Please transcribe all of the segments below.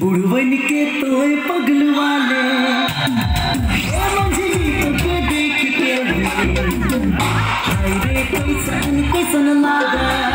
बुढ़वन के तोय पगल वाले तो के देख के हाय रे from the mother.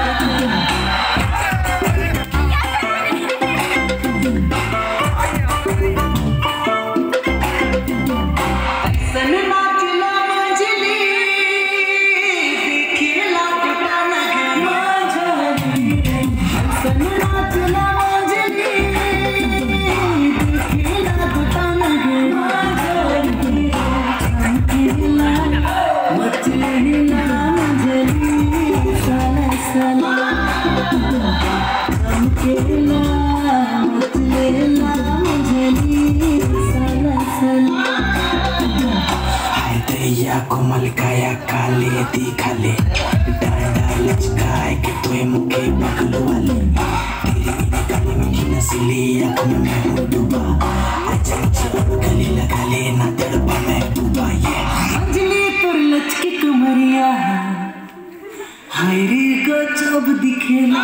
दैया कोमल काया काले दिखाले। डांडा लचकाए के तोए मुके पगल वाले। तेरी काली मीठी नस्ली आँख में मैं हूँ डूबा। अच्छा अच्छा गले लगा ले ना तड़पा मैं डूबा ये अंजलि तोर लचके कमरिया हाय रे गजब दिखेला